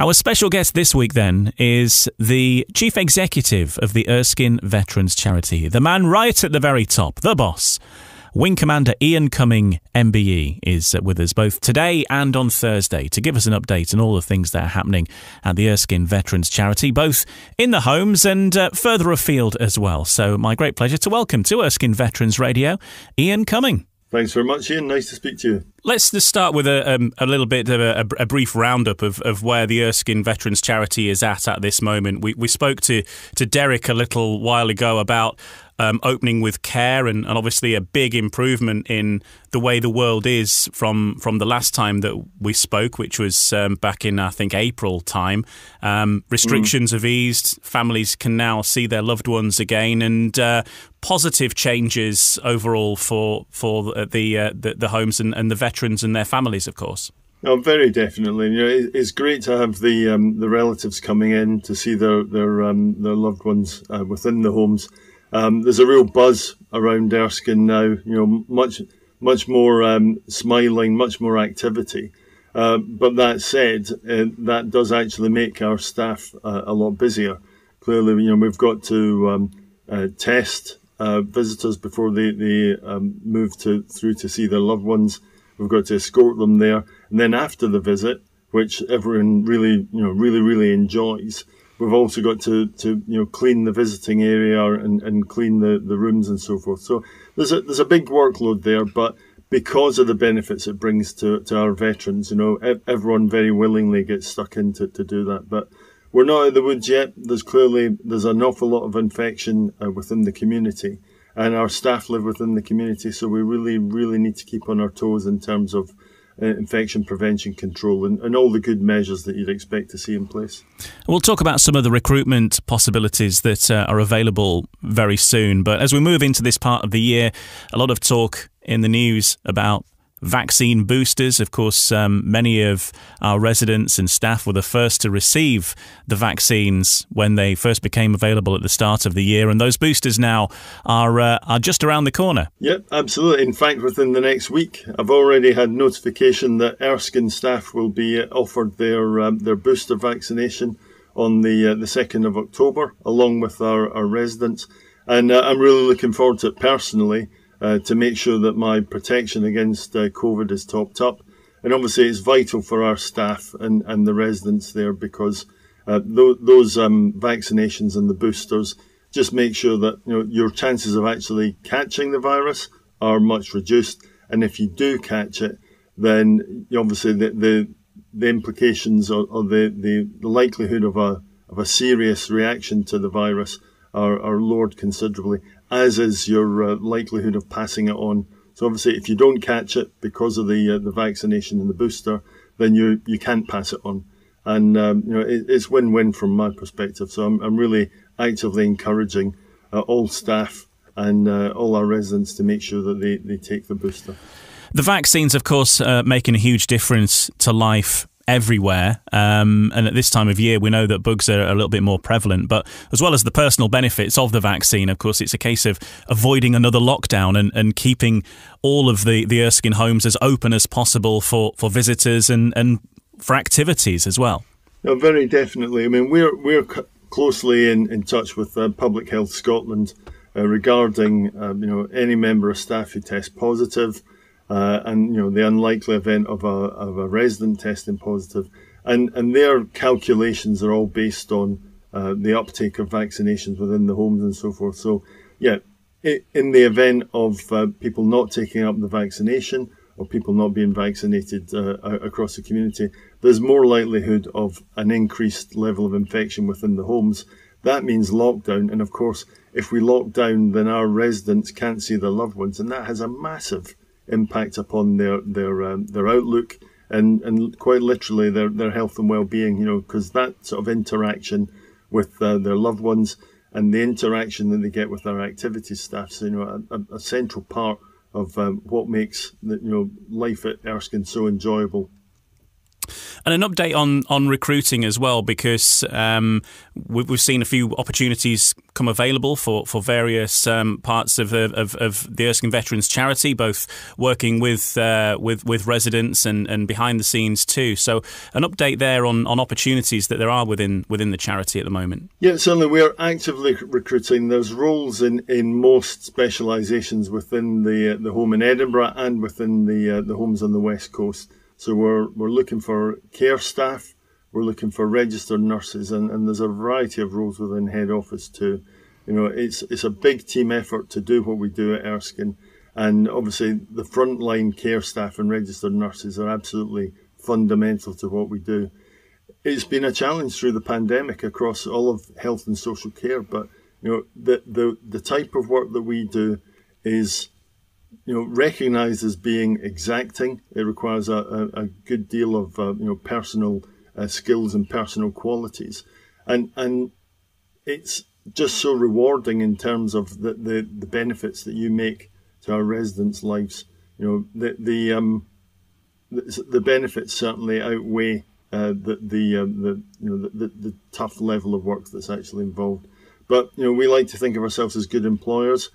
Our special guest this week, then, is the chief executive of the Erskine Veterans Charity, the man right at the very top, the boss. Wing Commander Ian Cumming, MBE, is with us both today and on Thursday to give us an update on all the things that are happening at the Erskine Veterans Charity, both in the homes and uh, further afield as well. So, my great pleasure to welcome to Erskine Veterans Radio, Ian Cumming. Thanks very much, Ian. Nice to speak to you. Let's just start with a, um, a little bit of a, a, brief roundup of, of where the Erskine Veterans Charity is at at this moment. We, we spoke to, to Derek a little while ago about um, opening with care and, and, obviously a big improvement in the way the world is from from the last time that we spoke, which was um, back in I think April time. Um, restrictions mm. have eased, families can now see their loved ones again, and uh, positive changes overall for for the uh, the, the, homes and, and the veterans and their families, of course. Oh, very definitely. You know, it's great to have the um, the relatives coming in to see their their um, their loved ones uh, within the homes. Um, there's a real buzz around Erskine now. You know, much much more um, smiling, much more activity. Uh, but that said, uh, that does actually make our staff uh, a lot busier. Clearly, you know, we've got to um, uh, test uh, visitors before they, they um, move to through to see their loved ones. We've got to escort them there, and then after the visit, which everyone really, you know, really, really enjoys, we've also got to, to you know clean the visiting area and, and clean the, the rooms and so forth. So there's a there's a big workload there, but because of the benefits it brings to, to our veterans, you know, everyone very willingly gets stuck into to do that. But we're not out of the woods yet. There's clearly there's an awful lot of infection uh, within the community, and our staff live within the community, so we really really need to keep on our toes in terms of infection prevention control and, and all the good measures that you'd expect to see in place. We'll talk about some of the recruitment possibilities that uh, are available very soon. But as we move into this part of the year, a lot of talk in the news about vaccine boosters. Of course, um, many of our residents and staff were the first to receive the vaccines when they first became available at the start of the year, and those boosters now are uh, are just around the corner. Yep, absolutely. In fact, within the next week, I've already had notification that Erskine staff will be offered their um, their booster vaccination on the uh, the second of October, along with our, our residents. And uh, I'm really looking forward to it personally uh, to make sure that my protection against uh, COVID is topped up. And obviously, it's vital for our staff and, and the residents there because uh, th- those um, vaccinations and the boosters just make sure that you know your chances of actually catching the virus are much reduced. And if you do catch it, then obviously the the, the implications or, or the, the, the likelihood of a of a serious reaction to the virus are, are lowered considerably as is your uh, likelihood of passing it on. So obviously, if you don't catch it because of the uh, the vaccination and the booster, then you you can't pass it on, and um, you know it, it's win-win from my perspective. So I'm I'm really actively encouraging uh, all staff and uh, all our residents to make sure that they, they take the booster. The vaccines, of course, uh, making a huge difference to life everywhere. Um, and at this time of year, we know that bugs are a little bit more prevalent. But as well as the personal benefits of the vaccine, of course, it's a case of avoiding another lockdown and, and keeping all of the, the Erskine homes as open as possible for, for visitors and, and for activities as well. No, very definitely. I mean, we're we're closely in, in touch with uh, Public Health Scotland uh, regarding um, you know any member of staff who test positive uh, and you know the unlikely event of a of a resident testing positive, and and their calculations are all based on uh, the uptake of vaccinations within the homes and so forth. So yeah, in the event of uh, people not taking up the vaccination or people not being vaccinated uh, across the community, there's more likelihood of an increased level of infection within the homes. That means lockdown, and of course, if we lock down, then our residents can't see their loved ones, and that has a massive impact upon their their um, their outlook and and quite literally their their health and well being. You know, because that sort of interaction with uh, their loved ones and the interaction that they get with our activities staff, so, you know, a, a central part of um, what makes the, you know life at Erskine so enjoyable And an update on, on recruiting as well, because um, we've, we've seen a few opportunities come available for, for various um, parts of, of, of, the Erskine Veterans Charity, both working with uh, with, with residents and, and behind the scenes too. So, an update there on, on opportunities that there are within within the charity at the moment. Yeah, certainly we are actively recruiting. There's roles in, in most specialisations within the uh, the home in Edinburgh and within the uh, the homes on the west coast. So we're, we're looking for care staff, we're looking for registered nurses, and, and there's a variety of roles within head office too. You know, it's, it's a big team effort to do what we do at Erskine. And obviously, the frontline care staff and registered nurses are absolutely fundamental to what we do. It's been a challenge through the pandemic across all of health and social care, but you know the the, the type of work that we do is you know, recognised as being exacting. It requires a, a, a good deal of uh, you know personal uh, skills and personal qualities, and and it's just so rewarding in terms of the, the, the benefits that you make to our residents' lives. You know, the the um, the, the benefits certainly outweigh uh, the the, um, the you know the, the, the tough level of work that's actually involved. But you know, we like to think of ourselves as good employers.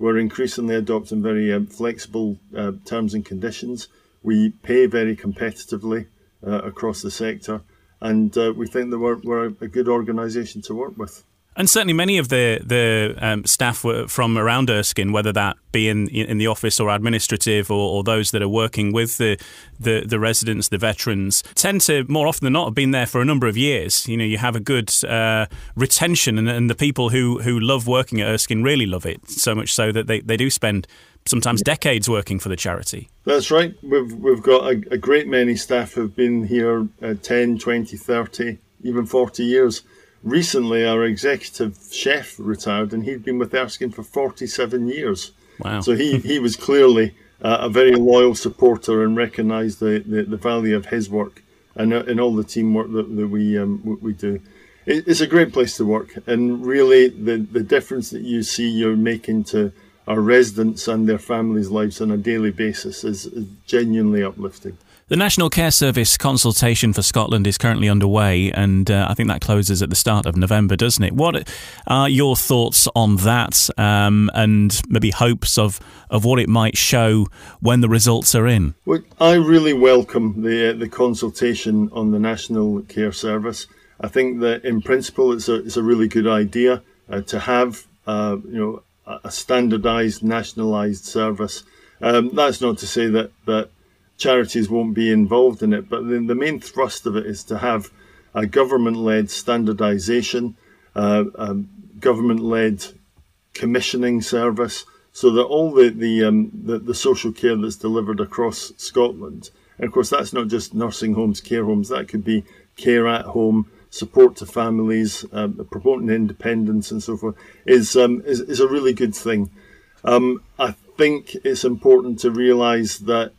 We're increasingly adopting very um, flexible uh, terms and conditions. We pay very competitively uh, across the sector, and uh, we think that we're, we're a good organisation to work with. And certainly, many of the the um, staff from around Erskine, whether that be in in the office or administrative, or, or, those that are working with the, the the residents, the veterans, tend to more often than not have been there for a number of years. You know, you have a good uh, retention, and, and, the people who who love working at Erskine really love it so much so that they, they do spend sometimes decades working for the charity. That's right. We've we've got a, a great many staff who've been here uh, 10, 20, 30, even 40 years recently our executive chef retired and he'd been with Erskine for 47 years. Wow. So he, he was clearly uh, a very loyal supporter and recognised the, the, the, value of his work and, uh, and all the teamwork that, that we, um, we do. It, it's a great place to work and really the, the difference that you see you're making to our residents and their families' lives on a daily basis is, is genuinely uplifting. The National Care Service consultation for Scotland is currently underway, and uh, I think that closes at the start of November, doesn't it? What are your thoughts on that, um, and maybe hopes of, of what it might show when the results are in? Well, I really welcome the uh, the consultation on the National Care Service. I think that in principle, it's a it's a really good idea uh, to have uh, you know a standardised, nationalised service. Um, that's not to say that that charities won't be involved in it. But the, the main thrust of it is to have a government-led standardisation, uh, government-led commissioning service, so that all the the, um, the, the social care that's delivered across Scotland, and of course that's not just nursing homes, care homes, that could be care at home, support to families, um, promoting independence and so forth, is um, is, is a really good thing. Um, I think it's important to realise that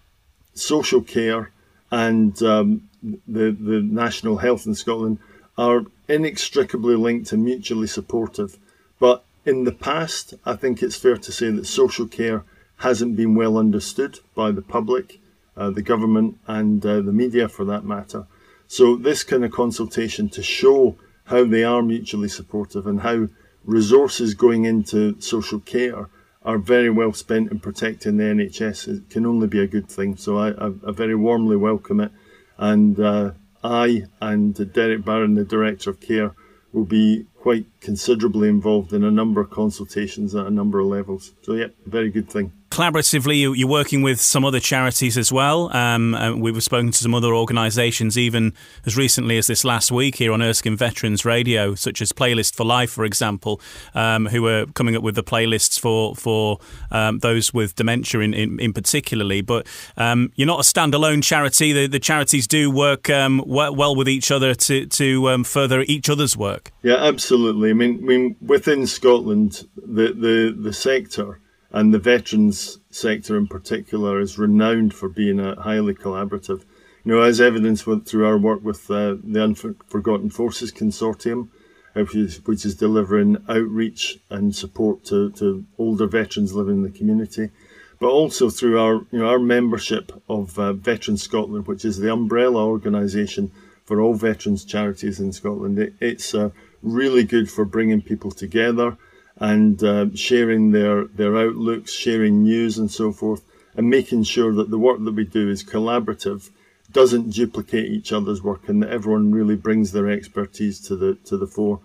social care and um, the, the national health in Scotland are inextricably linked and mutually supportive. But in the past, I think it's fair to say that social care hasn't been well understood by the public, uh, the government, and uh, the media for that matter. So, this kind of consultation to show how they are mutually supportive and how resources going into social care are very well spent in protecting the NHS. It can only be a good thing. So I, I, I very warmly welcome it. And uh, I and Derek Barron, the Director of Care, will be quite considerably involved in a number of consultations at a number of levels. So, yeah, very good thing collaboratively, you're working with some other charities as well. Um, we've spoken to some other organisations, even as recently as this last week here on Erskine Veterans Radio, such as Playlist for Life, for example, um, who are coming up with the playlists for for um, those with dementia in, in, in particularly. But um, you're not a standalone charity. The, the charities do work um, well, well, with each other to to um, further each other's work. Yeah, absolutely. I mean, I mean within Scotland, the the the sector and the veterans sector in particular is renowned for being a highly collaborative. You know, as evidenced went through our work with uh, the Unforgotten Forces Consortium, uh, which is, which is delivering outreach and support to, to older veterans living in the community. but also through our you know our membership of uh, Veterans Scotland, which is the umbrella organisation for all veterans charities in Scotland. It, it's uh, really good for bringing people together and uh, sharing their their outlooks, sharing news and so forth, and making sure that the work that we do is collaborative, doesn't duplicate each other's work, and that everyone really brings their expertise to the to the fore.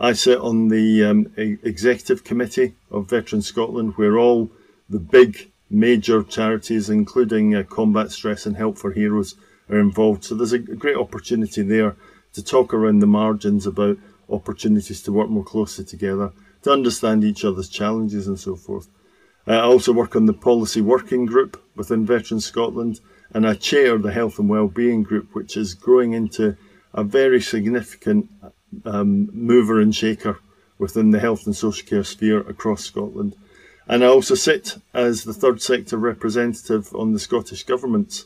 I sit on the um, executive committee of Veterans Scotland, where all the big major charities, including uh, Combat Stress and Help for Heroes, are involved. So there's a great opportunity there to talk around the margins about opportunities to work more closely together, to understand each other's challenges and so forth. I also work on the policy working group within Veterans Scotland, and I chair the Health and Wellbeing group, which is growing into a very significant um, mover and shaker within the health and social care sphere across Scotland. And I also sit as the third sector representative on the Scottish Government's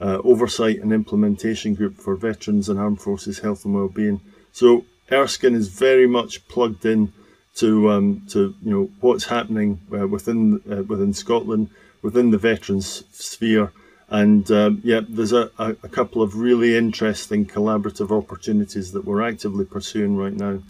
uh, oversight and implementation group for veterans and armed forces health and wellbeing. So Erskine is very much plugged in to um, to you know what's happening uh, within uh, within Scotland, within the veterans sphere, and um, yeah, there's a, a, a couple of really interesting collaborative opportunities that we're actively pursuing right now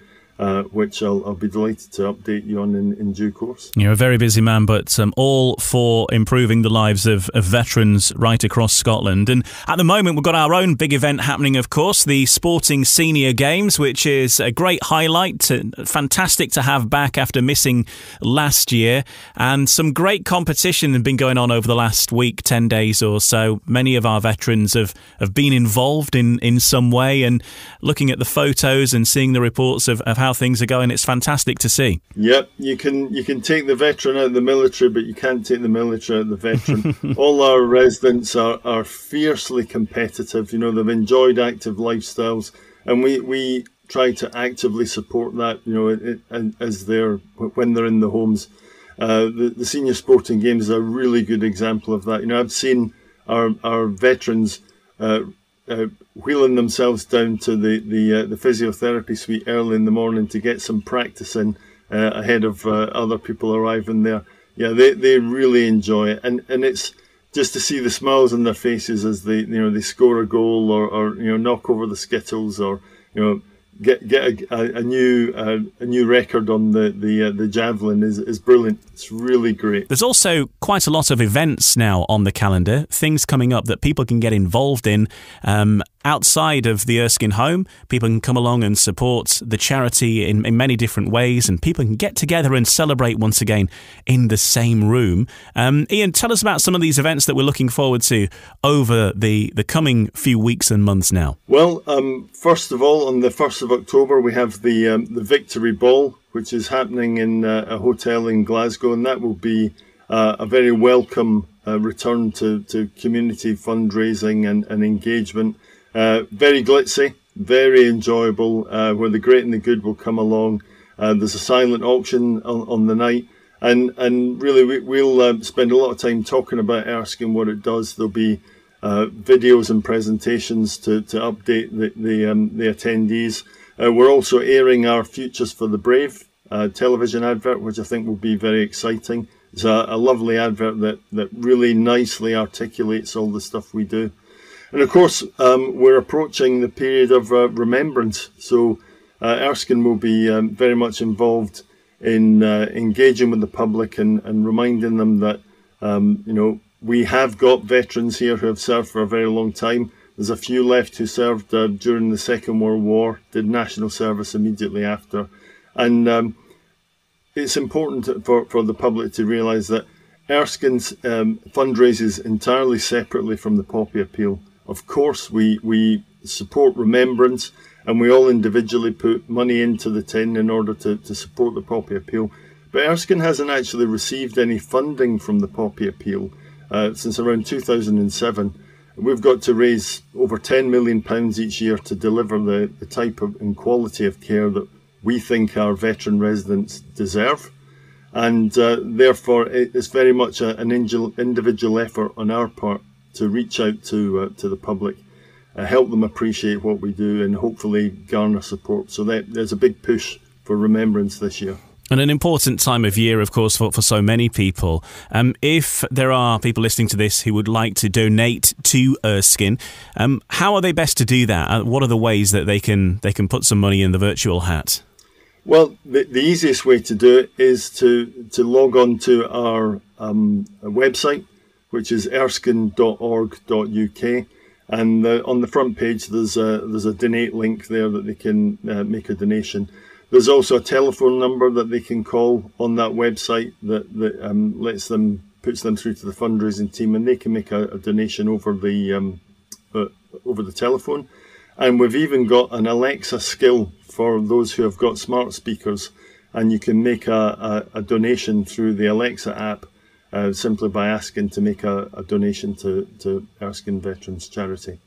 uh, which I'll, I'll, be delighted to update you on in, in due course. You're a very busy man, but um, all for improving the lives of, of, veterans right across Scotland. And at the moment, we've got our own big event happening, of course, the Sporting Senior Games, which is a great highlight. Fantastic to have back after missing last year. And some great competition has been going on over the last week, 10 days or so. Many of our veterans have, have been involved in, in some way. And looking at the photos and seeing the reports of, of how how things are going. It's fantastic to see. Yep, you can you can take the veteran out of the military, but you can't take the military out of the veteran. All our residents are, are fiercely competitive. You know, they've enjoyed active lifestyles, and we we try to actively support that. You know, it, it, as they're when they're in the homes. Uh, the, the senior sporting games is a really good example of that. You know, I've seen our our veterans uh, uh, wheeling themselves down to the the, uh, the physiotherapy suite early in the morning to get some practice in uh, ahead of uh, other people arriving there. Yeah, they, they really enjoy it, and and it's just to see the smiles on their faces as they you know they score a goal or, or you know knock over the skittles or you know get get a, a new uh, a new record on the the uh, the javelin is is brilliant. It's really great. There's also quite a lot of events now on the calendar, things coming up that people can get involved in. Um, outside of the Erskine home, people can come along and support the charity in, in, many different ways, and people can get together and celebrate once again in the same room. Um, Ian, tell us about some of these events that we're looking forward to over the, the coming few weeks and months now. Well, um, first of all, on the 1st of October, we have the, um, the Victory Ball, which is happening in uh, a hotel in Glasgow, and that will be uh, a very welcome uh, return to, to community fundraising and, and engagement. Uh, very glitzy, very enjoyable, uh, where the great and the good will come along. Uh, there's a silent auction on, on, the night. And, and really, we, will um, spend a lot of time talking about Erskine, what it does. There'll be uh, videos and presentations to, to update the, the, um, the attendees. Uh, we're also airing our Futures for the Brave television advert, which I think will be very exciting. It's a, a lovely advert that, that really nicely articulates all the stuff we do. And of course, um, we're approaching the period of uh, remembrance. So uh, Erskine will be um, very much involved in uh, engaging with the public and, and reminding them that, um, you know, we have got veterans here who have served for a very long time. There's a few left who served uh, during the Second World War, did national service immediately after. And um, it's important for, for the public to realise that Erskine's um, fundraises entirely separately from the Poppy Appeal. Of course, we, we support remembrance and we all individually put money into the tin in order to, to support the Poppy Appeal. But Erskine hasn't actually received any funding from the Poppy Appeal uh, since around 2007. We've got to raise over £10 million each year to deliver the, the type of and quality of care that we think our veteran residents deserve. And uh, therefore, it's very much a, an individual effort on our part to reach out to uh, to the public, uh, help them appreciate what we do, and hopefully garner support. So that there's a big push for remembrance this year. And an important time of year, of course, for, for so many people. Um, if there are people listening to this who would like to donate to Erskine, um, how are they best to do that? Uh, what are the ways that they can they can put some money in the virtual hat? Well, the, the easiest way to do it is to, to log on to our um, website, which is erskine.org.uk. And uh, on the front page, there's a, there's a donate link there that they can uh, make a donation. There's also a telephone number that they can call on that website that, that um, lets them puts them through to the fundraising team, and they can make a, a donation over the um, uh, over the telephone. And we've even got an Alexa skill for those who have got smart speakers, and you can make a, a, a donation through the Alexa app uh, simply by asking to make a, a donation to, to Erskine Veterans Charity.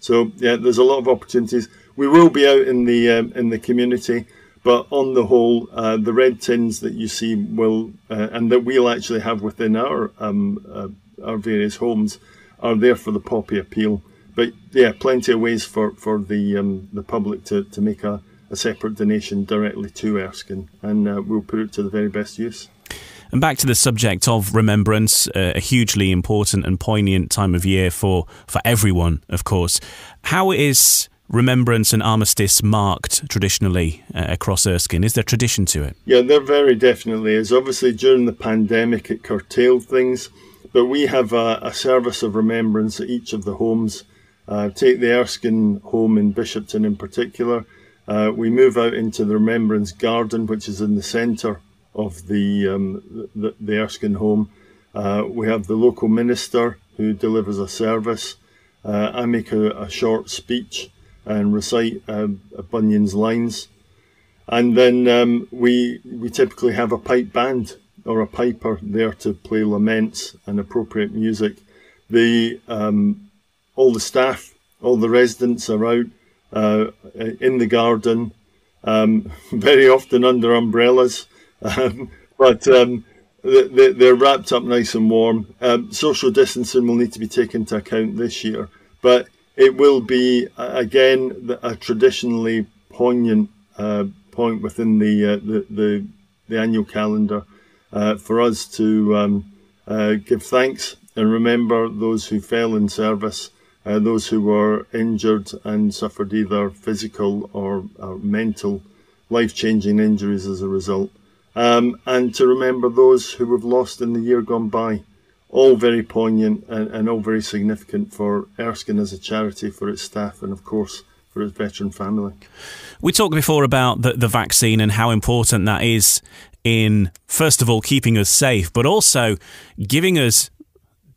So yeah, there's a lot of opportunities. We will be out in the um, in the community, but on the whole, uh, the red tins that you see will uh, and that we'll actually have within our um, uh, our various homes are there for the poppy appeal. But yeah, plenty of ways for for the um, the public to, to make a, a separate donation directly to Erskine, and uh, we'll put it to the very best use. And back to the subject of remembrance, uh, a hugely important and poignant time of year for, for everyone, of course. How is remembrance and armistice marked traditionally uh, across Erskine? Is there tradition to it? Yeah, there very definitely is. Obviously, during the pandemic, it curtailed things, but we have a, a service of remembrance at each of the homes. Uh, take the Erskine home in Bishopton in particular. Uh, we move out into the Remembrance Garden, which is in the centre of the, um, the, the Erskine home. Uh, we have the local minister who delivers a service. Uh, I make a, a, short speech and recite uh, Binyon's lines. And then um, we, we typically have a pipe band or a piper there to play laments and appropriate music. The, um, all the staff, all the residents are out uh, in the garden, um, very often under umbrellas. Um, but um, they, they're wrapped up nice and warm. Um, social distancing will need to be taken into account this year, but it will be again a traditionally poignant uh, point within the, uh, the, the the annual calendar uh, for us to um, uh, give thanks and remember those who fell in service, uh, those who were injured and suffered either physical or, or mental life-changing injuries as a result um, and to remember those who we've lost in the year gone by. All very poignant and, and all very significant for Erskine as a charity, for its staff, and of course for its veteran family. We talked before about the, the vaccine and how important that is in, first of all, keeping us safe, but also giving us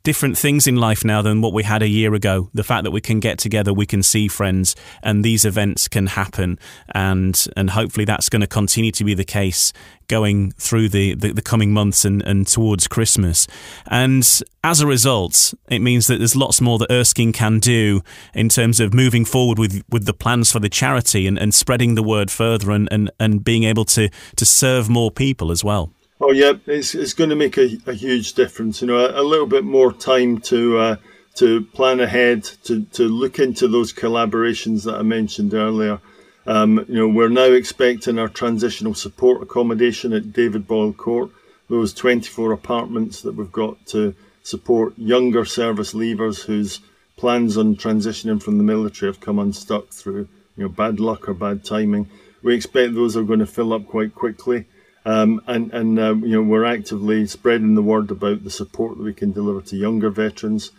different things in life now than what we had a year ago. The fact that we can get together, we can see friends, and these events can happen, and and hopefully that's going to continue to be the case going through the, the, the, coming months and, and towards Christmas. And as a result, it means that there's lots more that Erskine can do in terms of moving forward with, with the plans for the charity and, and spreading the word further and, and, and being able to, to serve more people as well. Oh yeah, it's it's going to make a, a huge difference. You know, a, a little bit more time to uh, to plan ahead, to to look into those collaborations that I mentioned earlier. Um, you know, we're now expecting our transitional support accommodation at David Boyle Court, those 24 apartments that we've got to support younger service leavers whose plans on transitioning from the military have come unstuck through you know bad luck or bad timing. We expect those are going to fill up quite quickly. Um, and and uh, you know we're actively spreading the word about the support that we can deliver to younger veterans.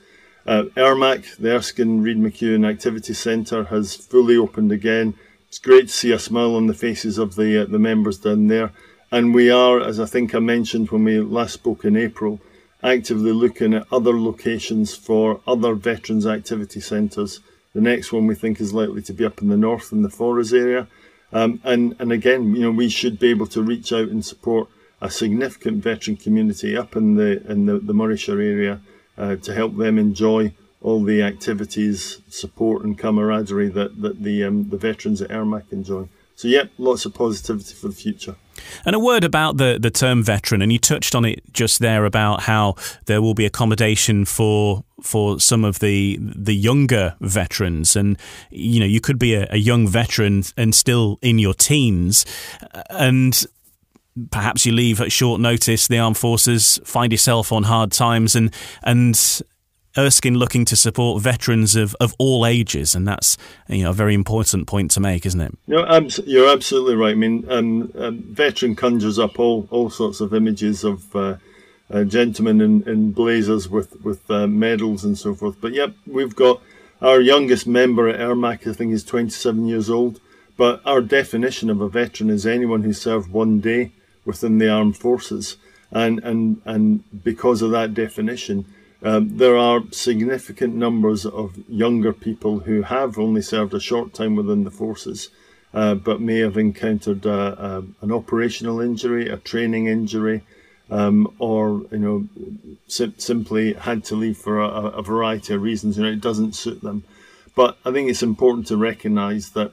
Uh, ERMAC, the Erskine Reid McEwen Activity Centre, has fully opened again. It's great to see a smile on the faces of the uh, the members down there, and we are, as I think I mentioned when we last spoke in April, actively looking at other locations for other veterans activity centres. The next one we think is likely to be up in the north in the Forres area. Um, and, and again, you know, we should be able to reach out and support a significant veteran community up in the in the, the Morayshire area uh, to help them enjoy all the activities, support, and camaraderie that, that the um, the veterans at ERMAC enjoy. So, yeah, lots of positivity for the future. And a word about the, the term veteran, and you touched on it just there about how there will be accommodation for for some of the the younger veterans, and you know you could be a, a young veteran and still in your teens, and perhaps you leave at short notice the armed forces, find yourself on hard times, and and Erskine looking to support veterans of, of all ages, and that's you know a very important point to make, isn't it? You're, abs- you're absolutely right. I mean, um, um, veteran conjures up all, all sorts of images of uh, uh, gentlemen in, in blazers with with uh, medals and so forth. But yep, we've got our youngest member at ERMAC. I think is 27 years old. But our definition of a veteran is anyone who served one day within the armed forces, and and and because of that definition um, there are significant numbers of younger people who have only served a short time within the forces, uh, but may have encountered uh, uh, an operational injury, a training injury, um, or you know sim- simply had to leave for a, a, variety of reasons. You know, it doesn't suit them. But I think it's important to recognise that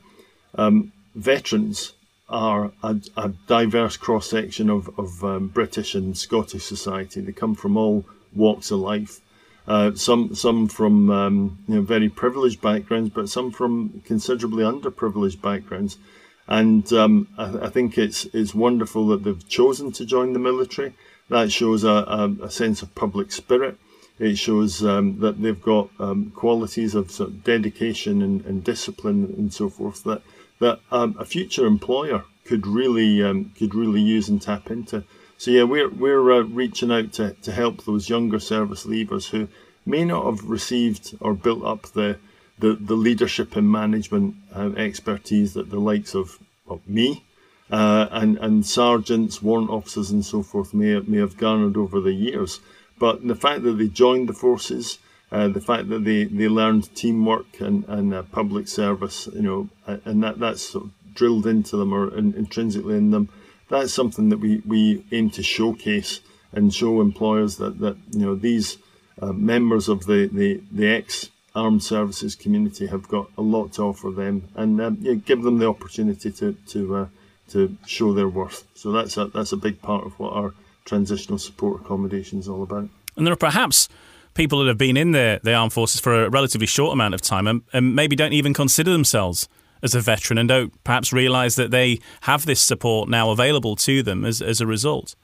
um, veterans are a, a diverse cross section of, of um, British and Scottish society. They come from all walks of life. Uh, some some from um, you know, very privileged backgrounds, but some from considerably underprivileged backgrounds. And um, I, I, think it's it's wonderful that they've chosen to join the military. That shows a, a, a sense of public spirit. It shows um, that they've got um, qualities of, sort of dedication and, and, discipline and so forth that that um, a future employer could really um, could really use and tap into. So yeah, we're we're uh, reaching out to, to help those younger service leavers who may not have received or built up the the, the leadership and management uh, expertise that the likes of, of me uh, and and sergeants, warrant officers, and so forth may may have garnered over the years. But the fact that they joined the forces, uh, the fact that they, they learned teamwork and and uh, public service, you know, and that that's sort of drilled into them or in, intrinsically in them that's something that we, we aim to showcase and show employers that, that you know these uh, members of the, the, the ex armed services community have got a lot to offer them and um, yeah, give them the opportunity to to uh, to show their worth. So that's a that's a big part of what our transitional support accommodation is all about. And there are perhaps people that have been in the, the armed forces for a relatively short amount of time and, and maybe don't even consider themselves as a veteran and don't perhaps realise that they have this support now available to them as, as a result.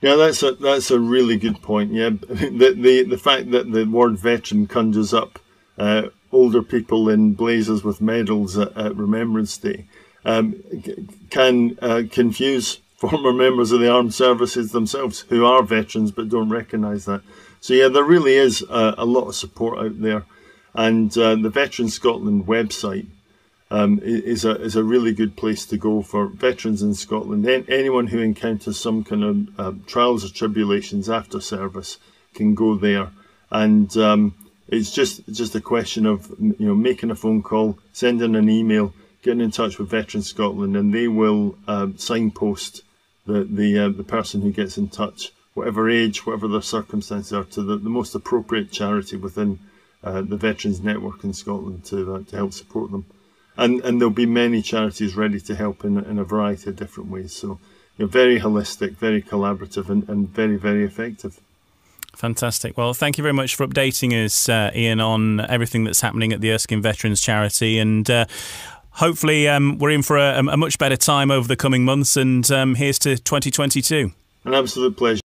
Yeah, that's a that's a really good point. Yeah, the the, the fact that the word veteran conjures up uh, older people in blazers with medals at, at Remembrance Day um, can uh, confuse former members of the armed services themselves who are veterans but don't recognise that. So yeah, there really is a, a lot of support out there, and uh, the Veteran Scotland website um, is a is a really good place to go for veterans in Scotland. anyone who encounters some kind of uh, trials or tribulations after service can go there, and um, it's just just a question of you know making a phone call, sending an email, getting in touch with Veterans Scotland, and they will uh, signpost the the uh, the person who gets in touch, whatever age, whatever their circumstances are, to the, the most appropriate charity within uh, the Veterans Network in Scotland to uh, to help support them and and there'll be many charities ready to help in in a variety of different ways. So, you know, very holistic, very collaborative, and, and very very effective. Fantastic. Well, thank you very much for updating us, uh, Ian, on everything that's happening at the Erskine Veterans Charity, and. Uh, hopefully, um, we're in for a, a, much better time over the coming months, and um, here's to 2022. An absolute pleasure.